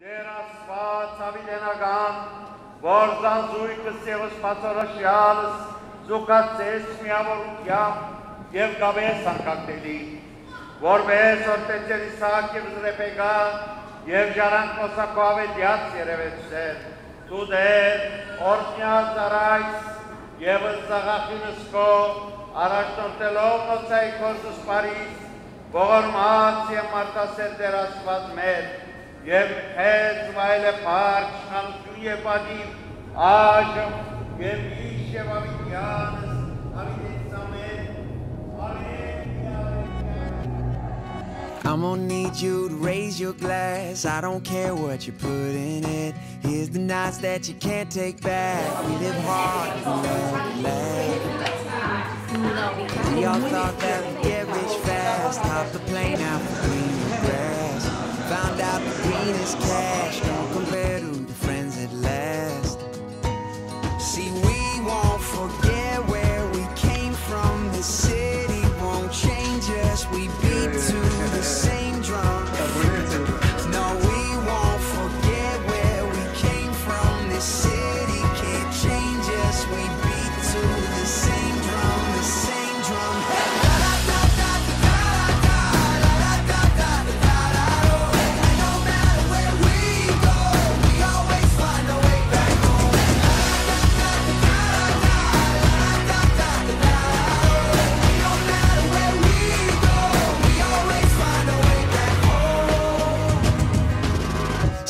Դեր աստված ավիդենական, որ զանզույքս եվս պացորոշյալս զուկացես միավորությամբ և գավես արկակտելի, որպես որտեջեր իսակ և զրեպեգա և ժարանք մոսակո ավետյած երևեցեր, դու դեր օրդնյալ զարայս և զաղախին սկո առաջնորդելով նոցայի կործուս պարիս, բողորմած և մարդասեր դեր աստված մեր, Yemhez parçan kriye badi aşım yemişe bami yalnız bami I'm gonna need you to raise your glass. I don't care what you put in it. Here's the nights that you can't take back. We live hard, we love, we. We all thought that we'd get rich fast. Hop the plane out between the grass. Found out the is cash.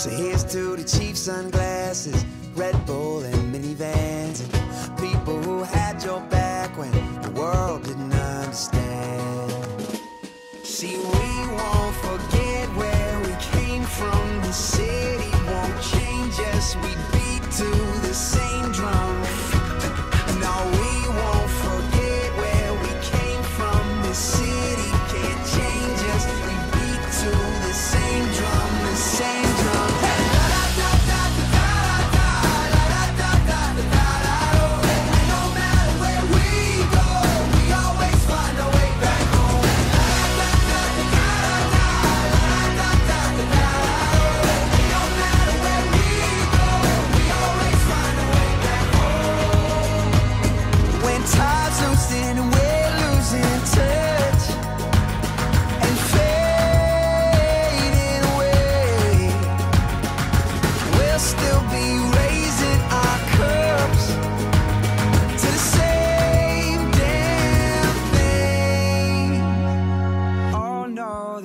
So here's to the cheap sunglasses, Red Bull and minivans, and people who had your back when the world didn't understand. See, we won't forget where we came from. The city won't change us. We beat to the same drum.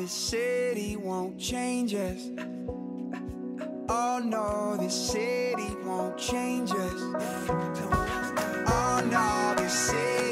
This city won't change us. Oh no, this city won't change us. Oh no, this city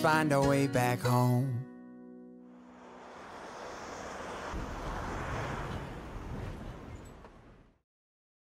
find our way back home.